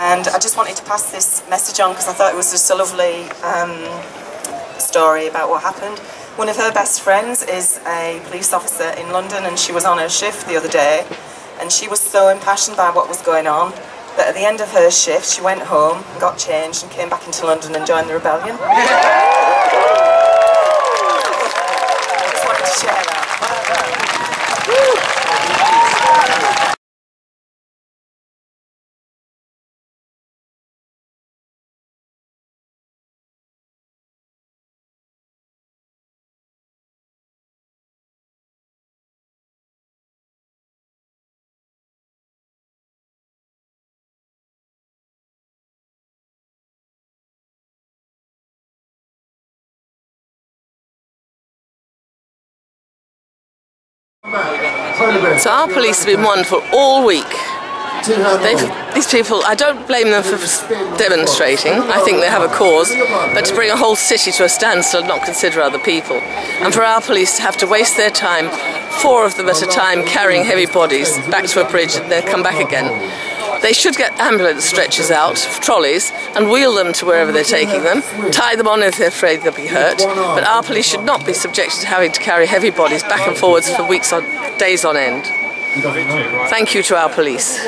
And I just wanted to pass this message on because I thought it was just a lovely um, story about what happened. One of her best friends is a police officer in London and she was on her shift the other day and she was so impassioned by what was going on that at the end of her shift she went home, got changed and came back into London and joined the rebellion. Just wanted to share that. So our police have been wonderful all week. They've, these people, I don't blame them for demonstrating. I think they have a cause, but to bring a whole city to a standstill and not consider other people, and for our police to have to waste their time, four of them at a time, carrying heavy bodies back to a bridge and then come back again. They should get ambulance stretchers out, trolleys, and wheel them to wherever they're taking them, tie them on if they're afraid they'll be hurt. But our police should not be subjected to having to carry heavy bodies back and forwards for weeks on days on end. Thank you to our police.